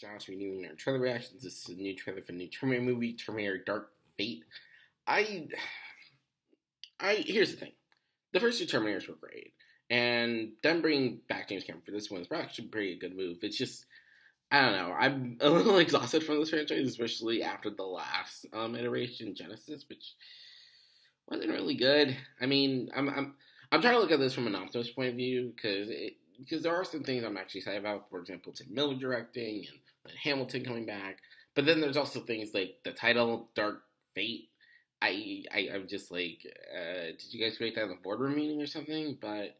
Josh renewing our trailer reactions. This is a new trailer for the new Terminator movie, Terminator Dark Fate. I, I here's the thing: the first two Terminators were great, and them bringing back James Cameron for this one is probably actually a pretty good move. It's just I don't know. I'm a little exhausted from this franchise, especially after the last um, iteration, Genisys, which wasn't really good. I mean, I'm I'm I'm trying to look at this from an optimist point of view because because there are some things I'm actually excited about. For example, Tim Miller directing and, Hamilton coming back. But then there's also things like the title Dark Fate. I, I I'm just like, uh, did you guys create that in the boardroom meeting or something? But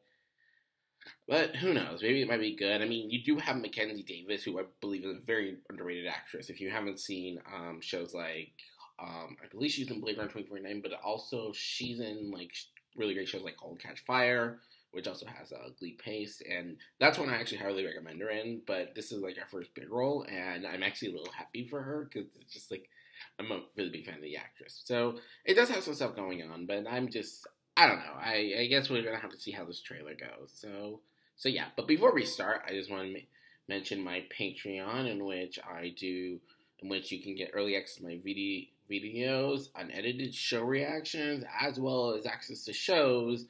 but who knows? Maybe it might be good. I mean, you do have Mackenzie Davis, who I believe is a very underrated actress. If you haven't seen um, shows like, um, I believe she's in Blade Runner 2049, but also she's in like really great shows like and Catch Fire, which also has a Lee Pace, and that's one I actually highly recommend her in. But this is like our first big role, and I'm actually a little happy for her because it's just like I'm a really big fan of the actress. So it does have some stuff going on, but I'm just I don't know. I, I guess we're gonna have to see how this trailer goes. So so yeah. But before we start, I just want to mention my Patreon, in which I do, in which you can get early access to my video videos, unedited show reactions, as well as access to shows,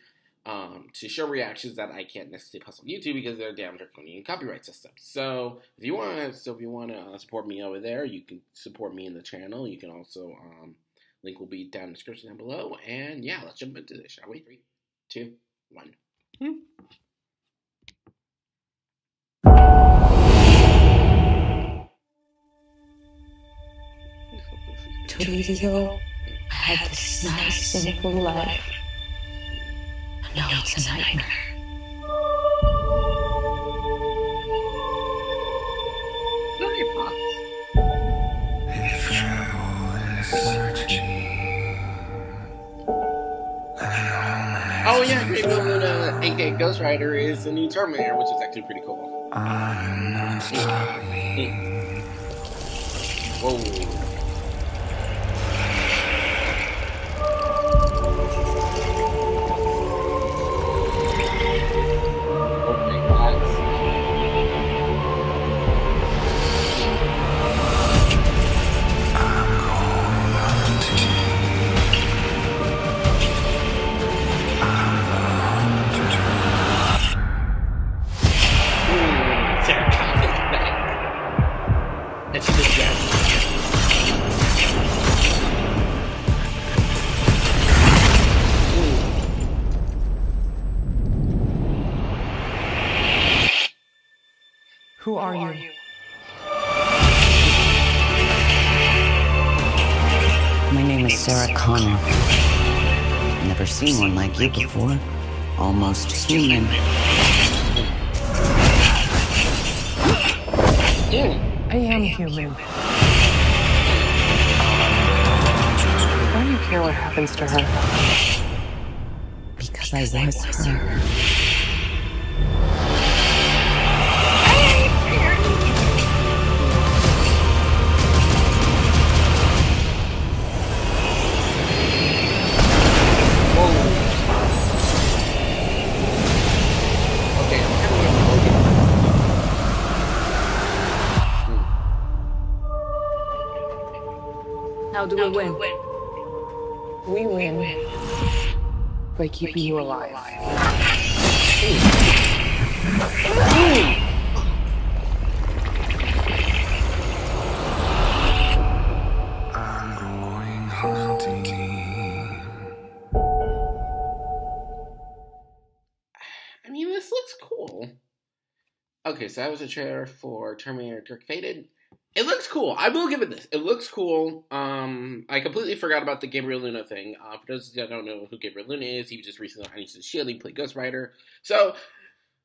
um, to show reactions that I can't necessarily post on YouTube because they're damn draconian copyright system. So if you want to, so if you want to uh, support me over there, you can support me in the channel. You can also um, Link will be down in the description down below. And yeah, let's jump into this, shall we? Three, two, one. Hmm. I had this nice, simple life. And now it's a nightmare. Oh yeah, Gabriel Luna, aka Ghost Rider, is the new Terminator, which is actually pretty cool. I'm not stopping. Whoa. Who are, Who are you? you? My name is Sarah Connor. Never seen one like you before. Almost human. I am human. Why do you care what happens to her? Because I was her. How do, How we, win? we win? We win, we win. by keeping, keeping you alive. I mean, this looks cool. Okay, so that was a trailer for Terminator Dark Fate. It looks cool. I will give it this. It looks cool. Um, I completely forgot about the Gabriel Luna thing. Uh, for those that don't know who Gabriel Luna is, he was just recently on Agents of Shield. He played Ghost Rider. So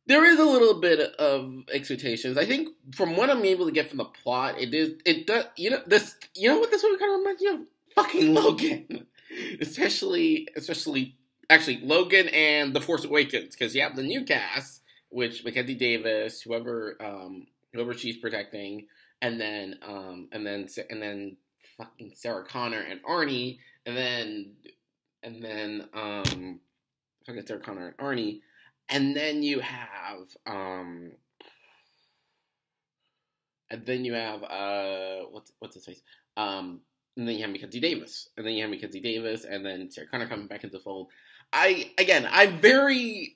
there is a little bit of expectations. I think from what I'm able to get from the plot, it is it does. You know this. You know what this one kind of reminds me of? Fucking Logan, especially especially actually Logan and The Force Awakens because you have the new cast, which Mackenzie Davis, whoever um, whoever she's protecting and then um, and then and then fucking Sarah Connor and Arnie, and then and then um, fucking Sarah Connor and Arnie, and then you have um, and then you have uh, what's what's his face? Um, and then you have Mackenzie Davis, and then you have Mackenzie Davis, and then Sarah Connor coming back into the fold. I again, I'm very.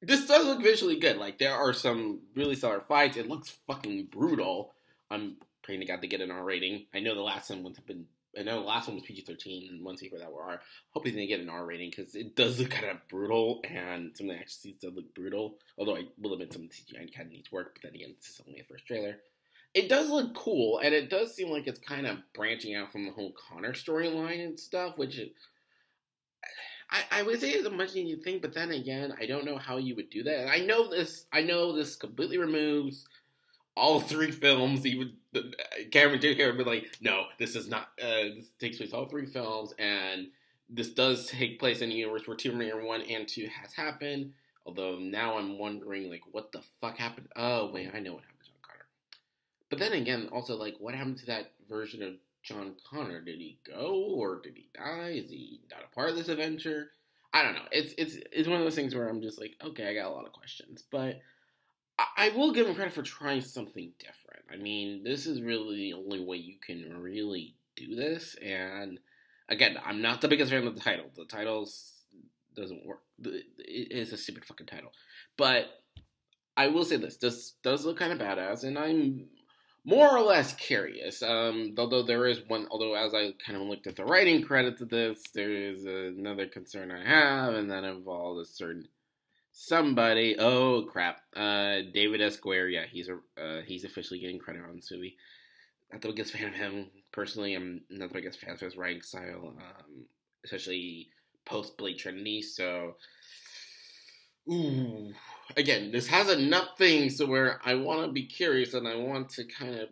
This does look visually good. Like there are some really solid fights. It looks fucking brutal. I'm praying to God to get an R rating. I know the last one would have been. I know the last one was PG thirteen, and one secret that were R. Hoping they get an R rating because it does look kind of brutal, and some of the action scenes does look brutal. Although I will admit some of the CGI kind of needs work, but then again, this is only a first trailer. It does look cool, and it does seem like it's kind of branching out from the whole Connor storyline and stuff, which I, I would say is a much you think, but then again, I don't know how you would do that. And I know this. I know this completely removes all three films. Even Cameron J. Cameron be like, no, this is not. Uh, this takes place all three films, and this does take place in a universe where Raider one and two has happened. Although now I'm wondering, like, what the fuck happened? Oh wait, I know what happened to John Connor. But then again, also like, what happened to that version of John Connor? Did he go or did he die? Is he not a part of this adventure? I don't know. It's it's it's one of those things where I'm just like, okay, I got a lot of questions, but I, will give him credit for trying something different. I mean, this is really the only way you can really do this, and again, I'm not the biggest fan of the title. The title doesn't work. It is a stupid fucking title, but I will say this: this does look kind of badass, and I'm more or less curious. Um, although there is one, although as I kind of looked at the writing credits of this, there is another concern I have, and that involves a certain somebody. Oh crap, uh, David S. Goyer. Yeah, he's a uh, he's officially getting credit on this movie. Not the biggest fan of him personally. I'm not the biggest fan of his writing style, um, especially post Blade Trinity. So, ooh, again, this has enough things to where I want to be curious and I want to kind of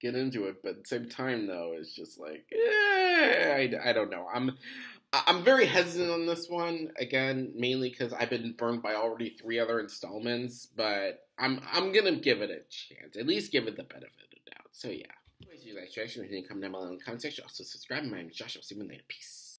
get into it, but at the same time, though, it's just like, eh, I, I don't know. I'm I'm very hesitant on this one again, mainly because I've been burned by already three other installments, but I'm I'm gonna give it a chance. At least give it the benefit of the doubt. So yeah. Anyways, you like, share, comment down below in the comment section. Also subscribe. My name is Joshua. See you later. Peace.